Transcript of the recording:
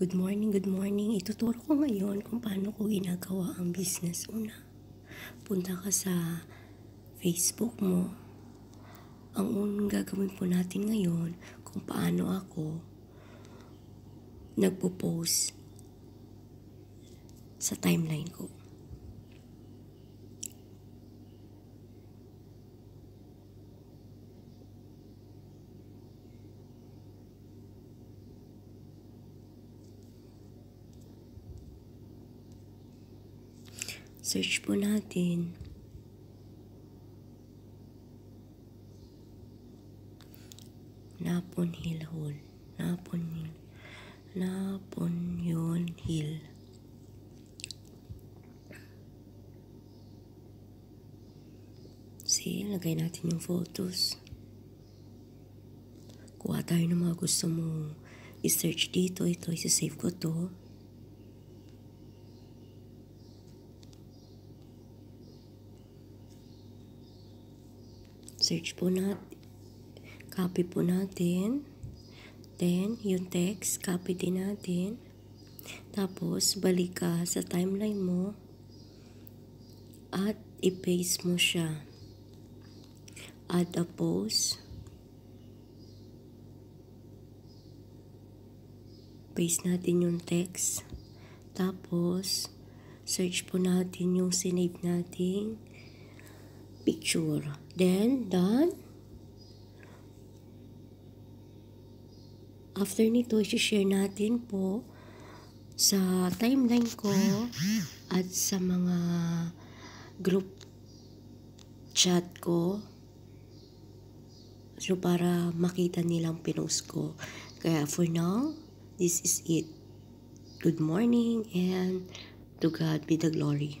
Good morning, good morning. Ituturo ko ngayon kung paano ko ginagawa ang business. Una, punta ka sa Facebook mo. Ang unang gagawin po natin ngayon kung paano ako nagpo-post sa timeline ko. Search po natin. Napon Hill Hall. Napon Hill. Napon yun Hill. See, lagay natin yung photos. Kuha tayo ng mga gusto mo i-search dito. Ito, isa-save ko to. Search po natin. Copy po natin. Then, yung text, copy din natin. Tapos, balik ka sa timeline mo at i-paste mo siya. Add a post. Paste natin yung text. Tapos, search po natin yung sinave nating picture. Then, done. After nito, i-share natin po sa timeline ko at sa mga group chat ko. So, para makita nilang pinost ko. Kaya, for now, this is it. Good morning and to God be the glory.